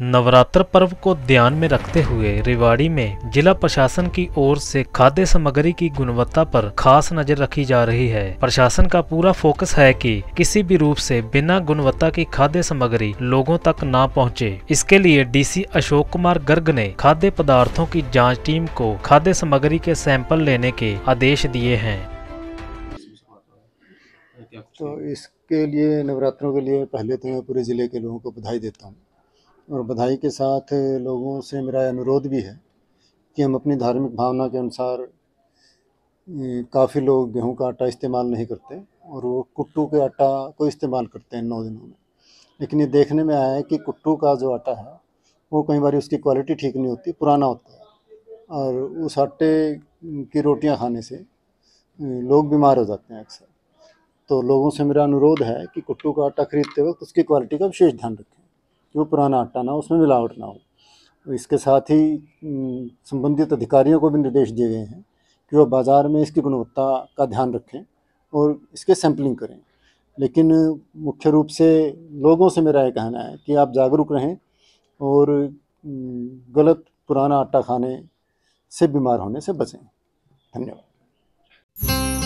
नवरात्र पर्व को ध्यान में रखते हुए रेवाड़ी में जिला प्रशासन की ओर से खाद्य सामग्री की गुणवत्ता पर खास नज़र रखी जा रही है। प्रशासन का पूरा फोकस है कि किसी भी रूप से बिना गुणवत्ता की खाद्य सामग्री लोगों तक ना पहुँचे। इसके लिए डीसी अशोक कुमार गर्ग ने खाद्य पदार्थों की जाँच टीम को खाद्य सामग्री के सैंपल लेने के आदेश दिए हैं। तो इसके लिए नवरात्रों के लिए पहले तो मैं पूरे ज़िले के लोगों को बधाई देता हूँ। और बधाई के साथ लोगों से मेरा अनुरोध भी है कि हम अपनी धार्मिक भावना के अनुसार काफ़ी लोग गेहूँ का आटा इस्तेमाल नहीं करते और वो कुट्टू के आटा को इस्तेमाल करते हैं नौ दिनों में। लेकिन ये देखने में आया है कि कुट्टू का जो आटा है, वो कई बार उसकी क्वालिटी ठीक नहीं होती, पुराना होता है और उस आटे की रोटियाँ खाने से लोग बीमार हो जाते हैं अक्सर। तो लोगों से मेरा अनुरोध है कि कुट्टू का आटा खरीदते वक्त उसकी क्वालिटी का विशेष ध्यान रखें। वो पुराना आटा ना हो उसमें मिलावट ना हो। इसके साथ ही संबंधित अधिकारियों को भी निर्देश दिए गए हैं कि वह बाज़ार में इसकी गुणवत्ता का ध्यान रखें और इसके सैम्पलिंग करें। लेकिन मुख्य रूप से लोगों से मेरा ये कहना है कि आप जागरूक रहें और गलत पुराना आटा खाने से बीमार होने से बचें। धन्यवाद।